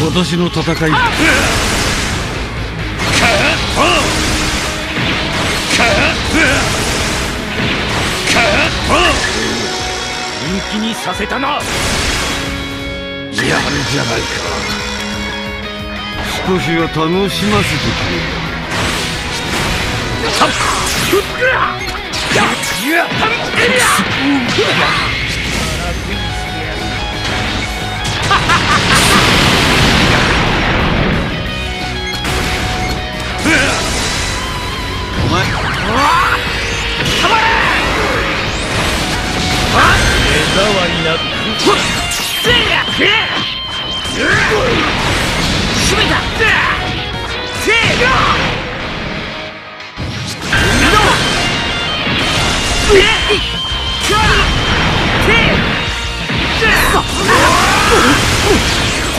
私の戦い本気にさせたな。やるじゃないか。少しは楽しませてくれお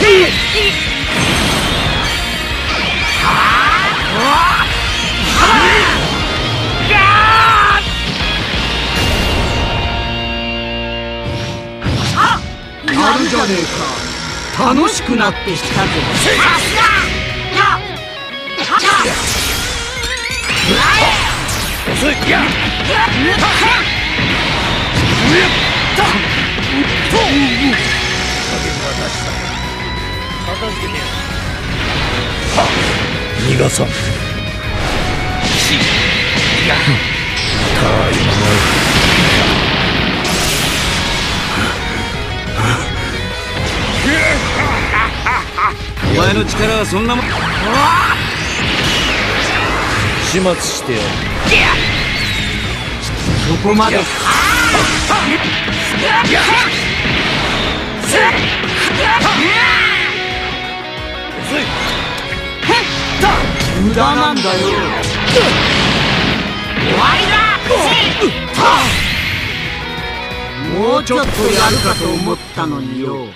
目ゃねえか楽しくなってきたぞ。遅いや片付けてやる逃がさんお前の力はそんなもん。始末してやる。そこまで。なんだよ。終わりだ。もうちょっとやるかと思ったのによ